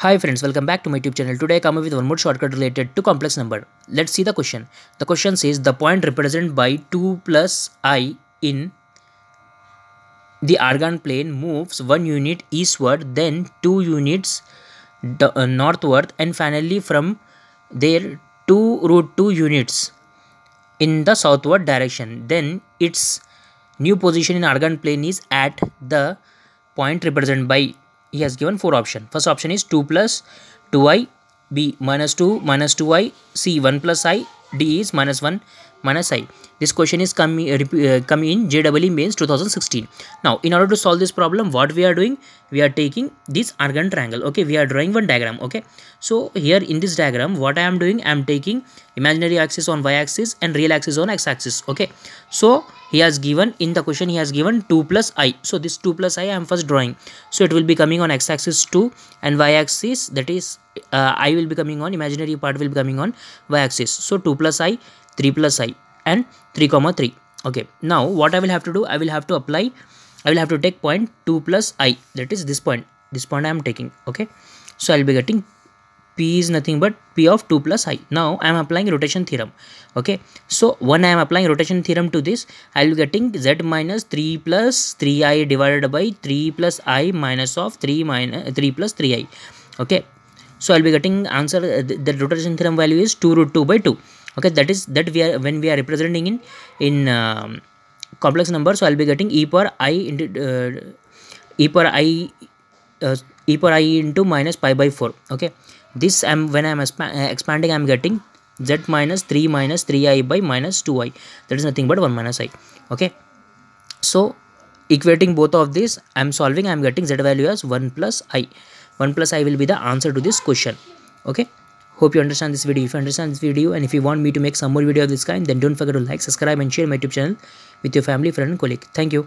Hi friends, welcome back to my YouTube channel. Today I come up with one more shortcut related to complex number. Let's see the question. The question says the point represented by 2 plus i in the Argand plane moves 1 unit eastward, then 2 units uh, northward and finally from there 2 root 2 units in the southward direction. Then its new position in Argand plane is at the point represented by he has given four option. First option is 2 plus 2i b minus 2 minus 2i c 1 plus i d is minus 1 minus i. This question is coming uh, uh, in JEE mains 2016 now in order to solve this problem what we are doing? We are taking this argand triangle okay? We are drawing one diagram okay? So here in this diagram what i am doing? I am taking imaginary axis on y axis and real axis on x axis okay? So he has given in the question he has given 2 plus i. So this 2 plus i i am first drawing. So it will be coming on x axis 2 and y axis that is uh, i will be coming on imaginary part will be coming on y axis. So 2 plus i 3 plus i and 3 comma 3 okay. Now what i will have to do i will have to apply i will have to take point 2 plus i. That is this point this point i am taking. Okay. So i'll be getting p is nothing but p of 2 plus i. Now i am applying rotation theorem. Okay? So when i am applying rotation theorem to this. I will be getting z minus 3 plus 3i divided by 3 plus i minus of 3 minus 3 plus 3i okay? So i'll be getting answer uh, the, the rotation theorem value is 2 root 2 by 2 okay? That is that we are when we are representing in in um, complex number so i'll be getting e power i into uh, e power i uh, e power i into minus pi by 4 okay? This i'm when i'm expanding i'm getting z minus 3 minus 3i by minus 2i that is nothing but 1 minus i okay? So equating both of these i'm solving i'm getting z value as 1 plus i. 1 plus i will be the answer to this question okay? Hope you understand this video. If you understand this video and if you want me to make some more video of this kind then don't forget to like subscribe and share my youtube channel with your family friend and colleague. Thank you